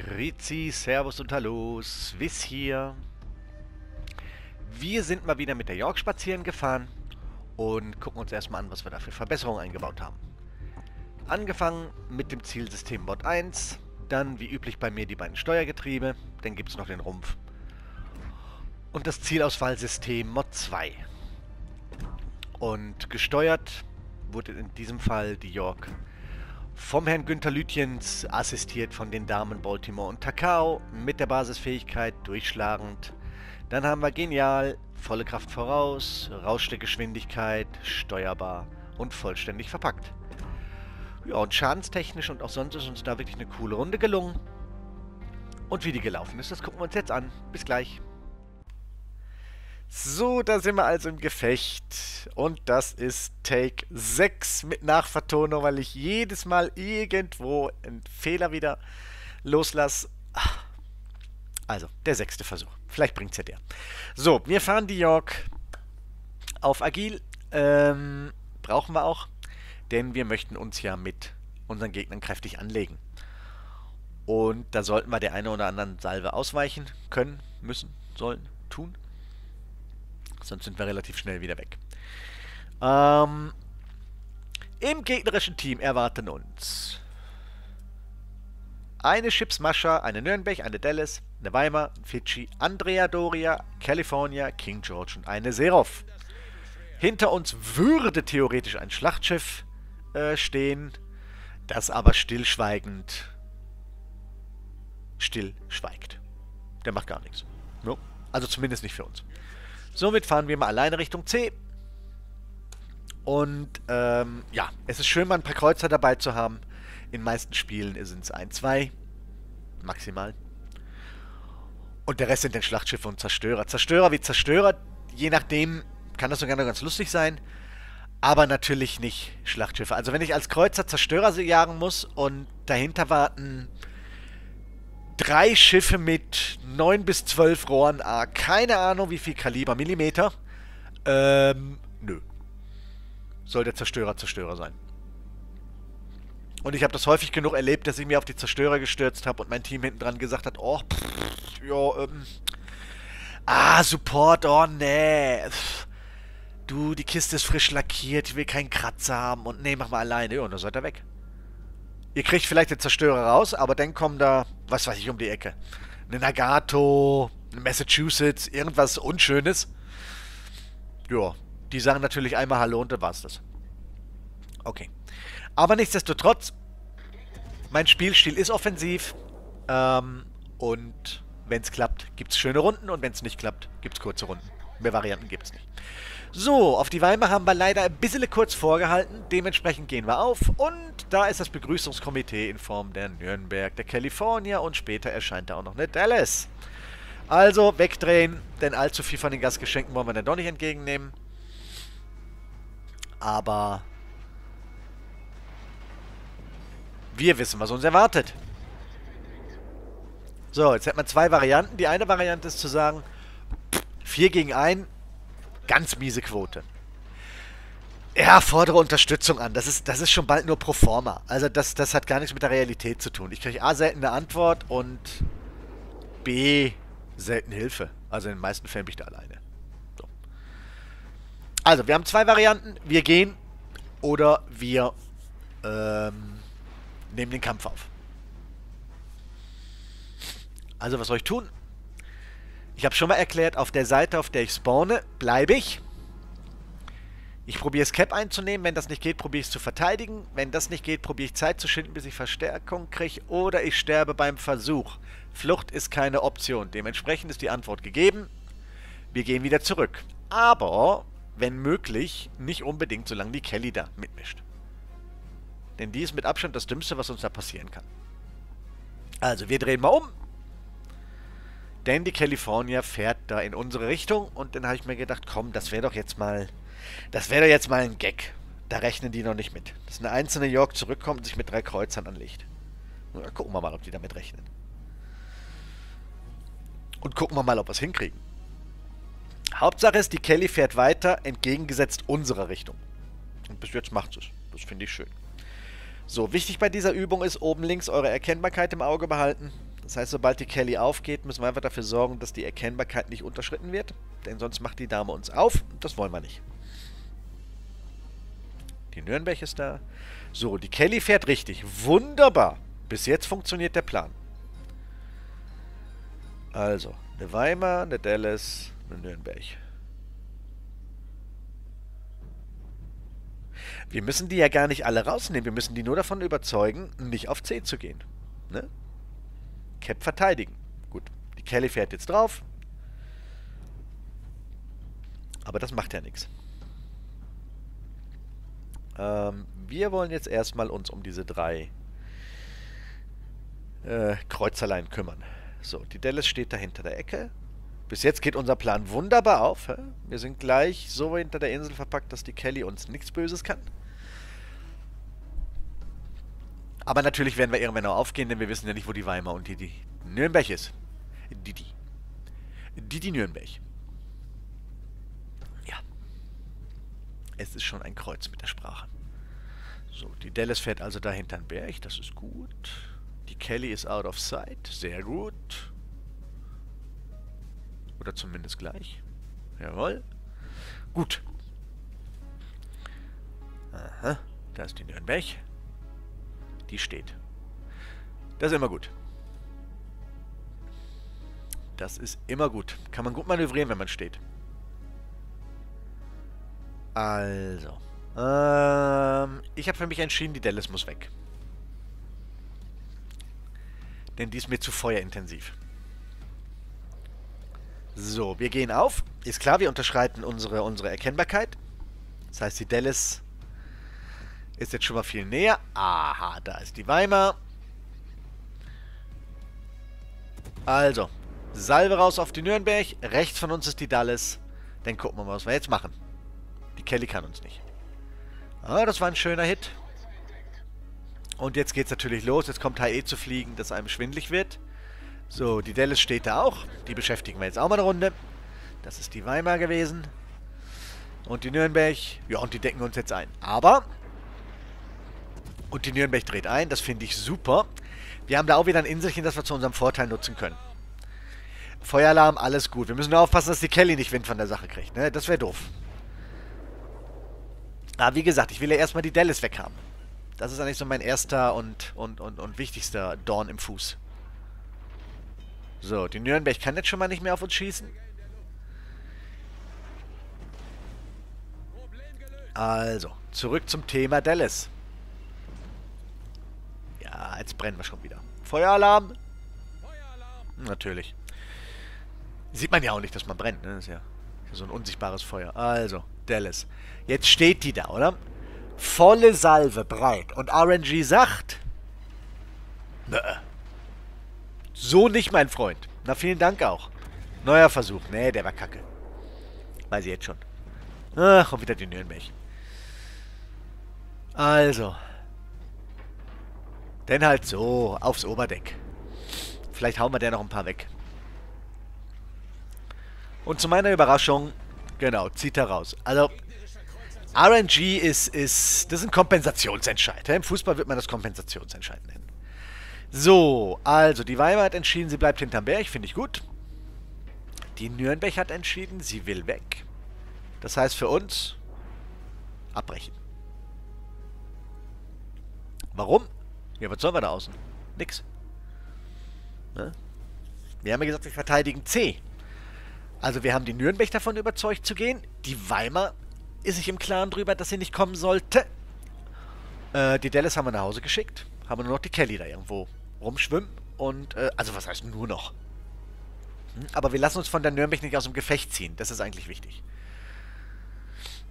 Grüezi, Servus und Hallo, Swiss hier. Wir sind mal wieder mit der York spazieren gefahren und gucken uns erstmal an, was wir da für Verbesserungen eingebaut haben. Angefangen mit dem Zielsystem Mod 1, dann wie üblich bei mir die beiden Steuergetriebe, dann gibt es noch den Rumpf und das Zielauswahlsystem Mod 2. Und gesteuert wurde in diesem Fall die York vom Herrn Günther Lütjens, assistiert von den Damen Baltimore und Takao, mit der Basisfähigkeit durchschlagend. Dann haben wir Genial, volle Kraft voraus, Raussteckgeschwindigkeit, steuerbar und vollständig verpackt. Ja, und schadenstechnisch und auch sonst ist uns da wirklich eine coole Runde gelungen. Und wie die gelaufen ist, das gucken wir uns jetzt an. Bis gleich. So, da sind wir also im Gefecht. Und das ist Take 6 mit Nachvertonung, weil ich jedes Mal irgendwo einen Fehler wieder loslasse. Also, der sechste Versuch. Vielleicht bringt es ja der. So, wir fahren die York auf Agil. Ähm, brauchen wir auch, denn wir möchten uns ja mit unseren Gegnern kräftig anlegen. Und da sollten wir der eine oder anderen Salve ausweichen können, müssen, sollen, tun. Sonst sind wir relativ schnell wieder weg. Ähm, Im gegnerischen Team erwarten uns eine Chipsmascha, eine Nürnberg, eine Dallas, eine Weimar, Fidschi, Andrea Doria, California, King George und eine Serov. Hinter uns würde theoretisch ein Schlachtschiff äh, stehen, das aber stillschweigend stillschweigt. Der macht gar nichts. No. Also zumindest nicht für uns. Somit fahren wir mal alleine Richtung C. Und ähm, ja, es ist schön, mal ein paar Kreuzer dabei zu haben. In meisten Spielen sind es ein, zwei. Maximal. Und der Rest sind dann Schlachtschiffe und Zerstörer. Zerstörer wie Zerstörer, je nachdem kann das sogar noch ganz lustig sein. Aber natürlich nicht Schlachtschiffe. Also wenn ich als Kreuzer Zerstörer jagen muss und dahinter warten drei Schiffe mit 9 bis 12 Rohren, ah, keine Ahnung wie viel Kaliber, Millimeter. Ähm, nö. Soll der Zerstörer Zerstörer sein. Und ich habe das häufig genug erlebt, dass ich mir auf die Zerstörer gestürzt habe und mein Team hinten dran gesagt hat, oh, pff, ja, ähm, ah, Support, oh, nee, pff, du, die Kiste ist frisch lackiert, ich will keinen Kratzer haben und nee, mach mal alleine, ja, und dann seid ihr weg. Ihr kriegt vielleicht den Zerstörer raus, aber dann kommen da, was weiß ich, um die Ecke. Eine Nagato, eine Massachusetts, irgendwas Unschönes. Ja, die sagen natürlich einmal Hallo und dann war's das. Okay. Aber nichtsdestotrotz, mein Spielstil ist offensiv. Ähm, und wenn es klappt, gibt es schöne Runden und wenn es nicht klappt, gibt es kurze Runden. Mehr Varianten gibt es nicht. So, auf die Weimar haben wir leider ein bisschen kurz vorgehalten. Dementsprechend gehen wir auf. Und da ist das Begrüßungskomitee in Form der Nürnberg, der California und später erscheint da auch noch eine Dallas. Also wegdrehen, denn allzu viel von den Gastgeschenken wollen wir dann doch nicht entgegennehmen. Aber wir wissen, was uns erwartet. So, jetzt hat man zwei Varianten. Die eine Variante ist zu sagen, 4 gegen 1 Ganz miese Quote. Ja, fordere Unterstützung an. Das ist, das ist schon bald nur pro forma. Also das, das hat gar nichts mit der Realität zu tun. Ich kriege A, selten eine Antwort und B, selten Hilfe. Also in den meisten Fällen bin ich da alleine. So. Also, wir haben zwei Varianten. Wir gehen oder wir ähm, nehmen den Kampf auf. Also, was soll ich tun? Ich habe schon mal erklärt, auf der Seite, auf der ich spawne, bleibe ich. Ich probiere es Cap einzunehmen. Wenn das nicht geht, probiere ich es zu verteidigen. Wenn das nicht geht, probiere ich Zeit zu schinden, bis ich Verstärkung kriege. Oder ich sterbe beim Versuch. Flucht ist keine Option. Dementsprechend ist die Antwort gegeben. Wir gehen wieder zurück. Aber, wenn möglich, nicht unbedingt, solange die Kelly da mitmischt. Denn die ist mit Abstand das Dümmste, was uns da passieren kann. Also, wir drehen mal um. Denn die California fährt da in unsere Richtung und dann habe ich mir gedacht, komm, das wäre doch jetzt mal, das wäre doch jetzt mal ein Gag. Da rechnen die noch nicht mit. Dass eine einzelne York zurückkommt und sich mit drei Kreuzern anlegt. Na, gucken wir mal, ob die damit rechnen. Und gucken wir mal, ob wir es hinkriegen. Hauptsache ist, die Kelly fährt weiter, entgegengesetzt unserer Richtung. Und bis jetzt macht es. Das finde ich schön. So, wichtig bei dieser Übung ist, oben links eure Erkennbarkeit im Auge behalten Das heißt, sobald die Kelly aufgeht, müssen wir einfach dafür sorgen, dass die Erkennbarkeit nicht unterschritten wird. Denn sonst macht die Dame uns auf. Und das wollen wir nicht. Die Nürnberg ist da. So, die Kelly fährt richtig. Wunderbar. Bis jetzt funktioniert der Plan. Also, eine Weimar, eine Dallas, eine Nürnberg. Wir müssen die ja gar nicht alle rausnehmen. Wir müssen die nur davon überzeugen, nicht auf C zu gehen. Ne? Cap verteidigen. Gut, die Kelly fährt jetzt drauf. Aber das macht ja nichts. Ähm, wir wollen jetzt erstmal uns um diese drei äh, Kreuzerlein kümmern. So, die Dallas steht da hinter der Ecke. Bis jetzt geht unser Plan wunderbar auf. Hä? Wir sind gleich so hinter der Insel verpackt, dass die Kelly uns nichts Böses kann. Aber natürlich werden wir irgendwann noch aufgehen, denn wir wissen ja nicht, wo die Weimar und die, die Nürnberg ist. Die, die. Die, die Nürnberg. Ja. Es ist schon ein Kreuz mit der Sprache. So, die Dallas fährt also da hinter den Berg, das ist gut. Die Kelly ist out of sight, sehr gut. Oder zumindest gleich. Jawohl. Gut. Aha, da ist die Nürnberg. Die steht. Das ist immer gut. Das ist immer gut. Kann man gut manövrieren, wenn man steht. Also. Ähm, ich habe für mich entschieden, die Dallas muss weg. Denn die ist mir zu feuerintensiv. So, wir gehen auf. Ist klar, wir unterschreiten unsere, unsere Erkennbarkeit. Das heißt, die Dallas ist jetzt schon mal viel näher. Aha, da ist die Weimar. Also, Salve raus auf die Nürnberg. Rechts von uns ist die Dallas. Dann gucken wir mal, was wir jetzt machen. Die Kelly kann uns nicht. Ah, das war ein schöner Hit. Und jetzt geht's natürlich los. Jetzt kommt HE zu fliegen, dass einem schwindlig wird. So, die Dallas steht da auch. Die beschäftigen wir jetzt auch mal eine Runde. Das ist die Weimar gewesen. Und die Nürnberg. Ja, und die decken uns jetzt ein. Aber... Und die Nürnberg dreht ein. Das finde ich super. Wir haben da auch wieder ein Inselchen, das wir zu unserem Vorteil nutzen können. Feueralarm, alles gut. Wir müssen nur aufpassen, dass die Kelly nicht Wind von der Sache kriegt. Ne? Das wäre doof. Aber wie gesagt, ich will ja erstmal die Dallas weghaben. Das ist eigentlich so mein erster und, und, und, und wichtigster Dorn im Fuß. So, die Nürnberg kann jetzt schon mal nicht mehr auf uns schießen. Also, zurück zum Thema Dallas. Ja, jetzt brennen wir schon wieder. Feueralarm! Natürlich. Sieht man ja auch nicht, dass man brennt, ne? Das ist ja so ein unsichtbares Feuer. Also, Dallas. Jetzt steht die da, oder? Volle Salve, breit. Und RNG sagt... Nö. So nicht, mein Freund. Na, vielen Dank auch. Neuer Versuch. Nee, der war kacke. Weiß ich jetzt schon. Ach, und wieder die Nürnberg. Also. Denn halt so, aufs Oberdeck. Vielleicht hauen wir der noch ein paar weg. Und zu meiner Überraschung, genau, zieht er raus. Also, RNG ist, ist, das ist ein Kompensationsentscheid. Im Fußball wird man das Kompensationsentscheid nennen. So, also die Weimar hat entschieden, sie bleibt hinterm Berg, finde ich gut. Die Nürnberg hat entschieden, sie will weg. Das heißt für uns, abbrechen. Warum? Ja, was sollen wir da außen? Nix. Ne? Wir haben ja gesagt, wir verteidigen C. Also wir haben die Nürnberg davon überzeugt zu gehen. Die Weimar ist sich im Klaren drüber, dass sie nicht kommen sollte. Äh, die Dallas haben wir nach Hause geschickt. Haben nur noch die Kelly da irgendwo rumschwimmen. Und, äh, also was heißt nur noch? Hm? Aber wir lassen uns von der Nürnberg nicht aus dem Gefecht ziehen. Das ist eigentlich wichtig.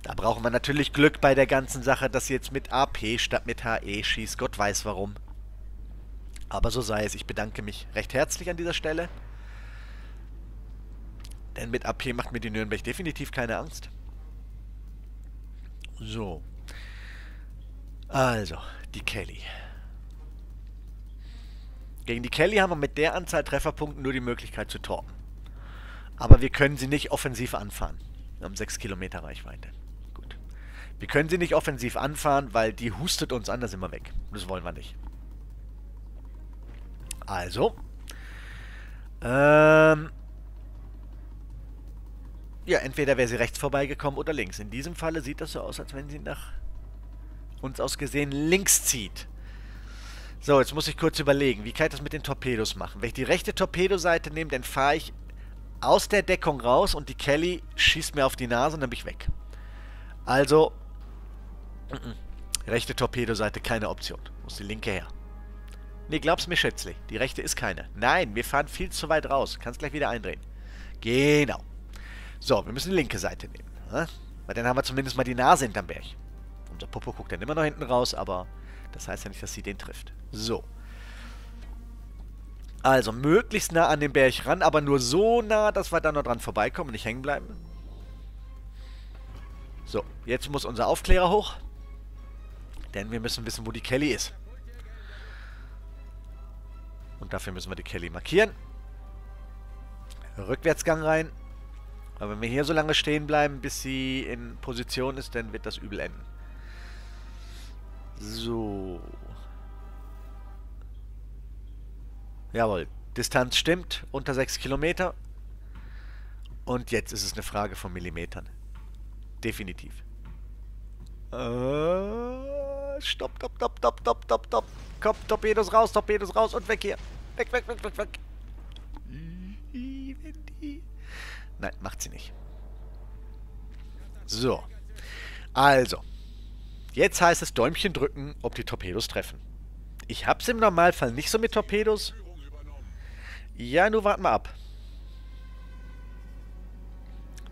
Da brauchen wir natürlich Glück bei der ganzen Sache, dass sie jetzt mit AP statt mit HE schießt. Gott weiß warum. Aber so sei es. Ich bedanke mich recht herzlich an dieser Stelle. Denn mit AP macht mir die Nürnberg definitiv keine Angst. So. Also, die Kelly. Gegen die Kelly haben wir mit der Anzahl Trefferpunkten nur die Möglichkeit zu torpen. Aber wir können sie nicht offensiv anfahren. Wir haben 6 Kilometer Reichweite. Wir können sie nicht offensiv anfahren, weil die hustet uns an, da sind wir weg. Das wollen wir nicht. Also, Ähm... Ja, entweder wäre sie rechts vorbeigekommen oder links. In diesem Falle sieht das so aus, als wenn sie nach uns aus gesehen links zieht. So, jetzt muss ich kurz überlegen, wie kann ich das mit den Torpedos machen? Wenn ich die rechte Torpedoseite nehme, dann fahre ich aus der Deckung raus und die Kelly schießt mir auf die Nase und dann bin ich weg. Also, rechte Torpedoseite keine Option. Muss die linke her. Nee, glaub's mir, Schätzli, die rechte ist keine. Nein, wir fahren viel zu weit raus. Kannst gleich wieder eindrehen. Genau. So, wir müssen die linke Seite nehmen. Ne? Weil dann haben wir zumindest mal die Nase hinterm Berg. Unser Popo guckt dann immer noch hinten raus, aber das heißt ja nicht, dass sie den trifft. So. Also, möglichst nah an den Berg ran, aber nur so nah, dass wir da noch dran vorbeikommen und nicht hängen bleiben. So, jetzt muss unser Aufklärer hoch. Denn wir müssen wissen, wo die Kelly ist. Und dafür müssen wir die Kelly markieren. Rückwärtsgang rein. Aber wenn wir hier so lange stehen bleiben, bis sie in Position ist, dann wird das übel enden. So. Jawohl. Distanz stimmt. Unter 6 Kilometer. Und jetzt ist es eine Frage von Millimetern. Definitiv. Äh, stopp, stopp, stopp, stopp, stopp, stopp, stopp. Komm, Torpedos raus, Torpedos raus und weg hier. Weg, weg, weg, weg, weg. Nein, macht sie nicht. So. Also. Jetzt heißt es Däumchen drücken, ob die Torpedos treffen. Ich hab's im Normalfall nicht so mit Torpedos. Ja, nur warten wir ab.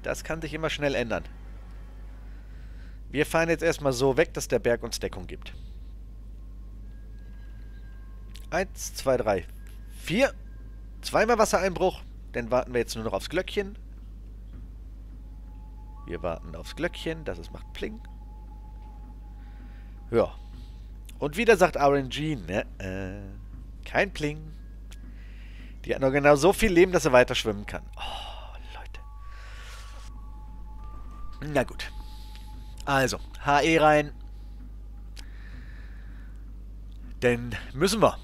Das kann sich immer schnell ändern. Wir fahren jetzt erstmal so weg, dass der Berg uns Deckung gibt. Eins, zwei, drei, vier. Zweimal Wassereinbruch. Dann warten wir jetzt nur noch aufs Glöckchen. Wir warten aufs Glöckchen, dass es macht Pling. Ja. Und wieder sagt RNG, ne, äh, kein Pling. Die hat noch genau so viel Leben, dass er weiter schwimmen kann. Oh, Leute. Na gut. Also, HE rein. Denn müssen wir.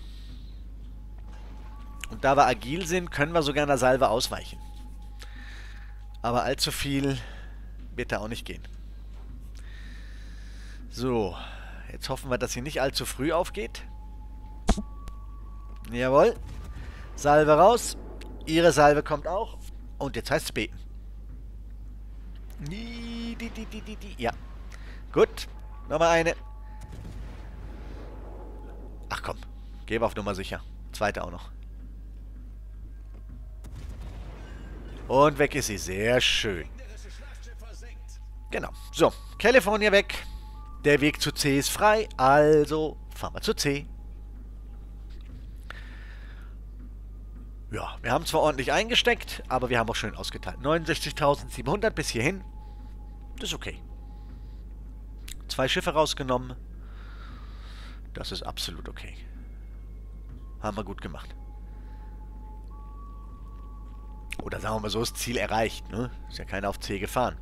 Und da wir agil sind, können wir sogar einer Salve ausweichen. Aber allzu viel wird da auch nicht gehen. So, jetzt hoffen wir, dass sie nicht allzu früh aufgeht. Jawohl. Salve raus. Ihre Salve kommt auch. Und jetzt heißt es beten. Ja. Gut. Nochmal eine. Ach komm. Gebe auf Nummer sicher. Zweite auch noch. Und weg ist sie. Sehr schön. Genau. So, California weg. Der Weg zu C ist frei, also fahren wir zu C. Ja, wir haben zwar ordentlich eingesteckt, aber wir haben auch schön ausgeteilt. 69.700 bis hierhin. Das ist okay. Zwei Schiffe rausgenommen. Das ist absolut okay. Haben wir gut gemacht. Oder sagen wir mal so, das Ziel erreicht. Ne? Ist ja keiner auf C gefahren.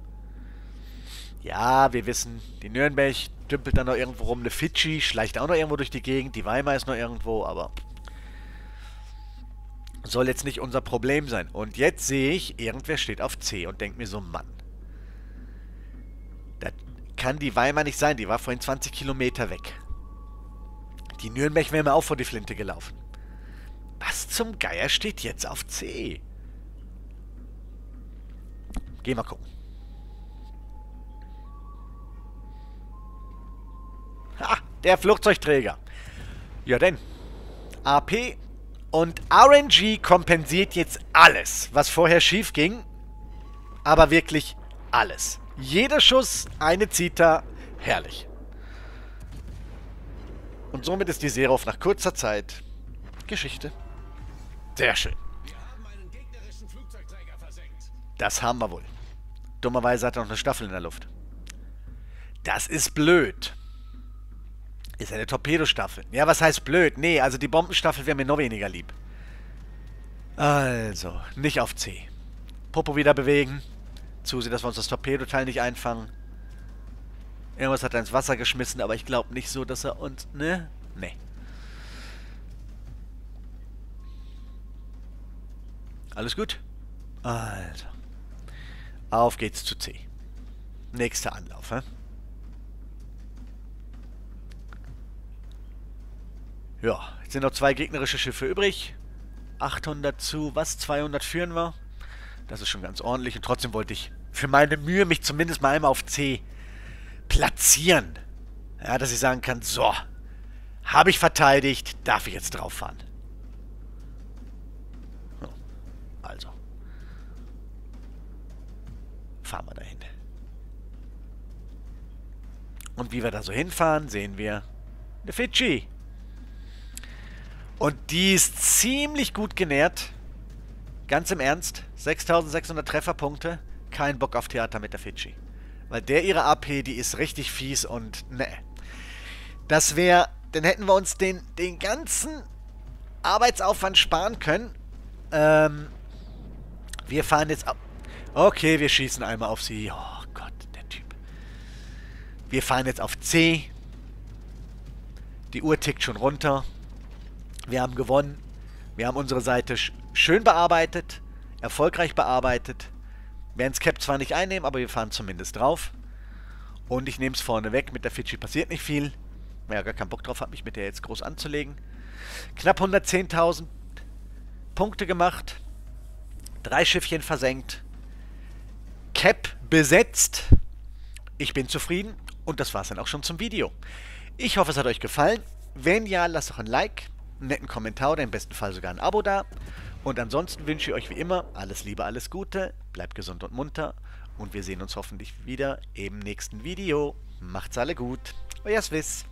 Ja, wir wissen, die Nürnberg dümpelt dann noch irgendwo rum. Eine Fidschi schleicht auch noch irgendwo durch die Gegend. Die Weimar ist noch irgendwo, aber soll jetzt nicht unser Problem sein. Und jetzt sehe ich, irgendwer steht auf C und denkt mir so, Mann. Kann die Weimar nicht sein. Die war vorhin 20 Kilometer weg. Die Nürnberg wäre mir auch vor die Flinte gelaufen. Was zum Geier steht jetzt auf C? Geh mal gucken. Ha, der Flugzeugträger. Ja denn. AP und RNG kompensiert jetzt alles, was vorher schief ging. Aber wirklich alles. Jeder Schuss, eine Zita, herrlich. Und somit ist die Serov nach kurzer Zeit Geschichte. Sehr schön. Das haben wir wohl. Dummerweise hat er noch eine Staffel in der Luft. Das ist blöd. Ist eine Torpedostaffel. Ja, was heißt blöd? Nee, also die Bombenstaffel wäre mir noch weniger lieb. Also, nicht auf C. Popo wieder bewegen. Zusehen, dass wir uns das Torpedoteil nicht einfangen. Irgendwas hat er ins Wasser geschmissen, aber ich glaube nicht so, dass er uns... Ne? Nee. Alles gut? Also. Auf geht's zu C. Nächster Anlauf, hä? Ja, jetzt sind noch zwei gegnerische Schiffe übrig. 800 zu, was? 200 führen wir. Das ist schon ganz ordentlich. Und trotzdem wollte ich für meine Mühe mich zumindest mal einmal auf C platzieren. Ja, dass ich sagen kann, so, habe ich verteidigt, darf ich jetzt drauf fahren. Also. Fahren wir dahin. Und wie wir da so hinfahren, sehen wir eine Fidschi. Und die ist ziemlich gut genährt. Ganz im Ernst. 6600 Trefferpunkte. Kein Bock auf Theater mit der Fidschi. Weil der ihre AP, die ist richtig fies und ne. Das wäre, dann hätten wir uns den, den ganzen Arbeitsaufwand sparen können. Ähm, wir fahren jetzt ab. Okay, wir schießen einmal auf sie. Oh Gott, der Typ. Wir fahren jetzt auf C. Die Uhr tickt schon runter. Wir haben gewonnen. Wir haben unsere Seite schön bearbeitet, erfolgreich bearbeitet. Werden Cap zwar nicht einnehmen, aber wir fahren zumindest drauf. Und ich nehme es vorne weg. Mit der Fidschi passiert nicht viel. Wer ja gar keinen Bock drauf hat, mich mit der jetzt groß anzulegen. Knapp 110.000 Punkte gemacht. Drei Schiffchen versenkt. Cap besetzt. Ich bin zufrieden. Und das war es dann auch schon zum Video. Ich hoffe, es hat euch gefallen. Wenn ja, lasst doch ein Like einen netten Kommentar oder im besten Fall sogar ein Abo da. Und ansonsten wünsche ich euch wie immer alles Liebe, alles Gute, bleibt gesund und munter und wir sehen uns hoffentlich wieder im nächsten Video. Macht's alle gut, euer Swiss.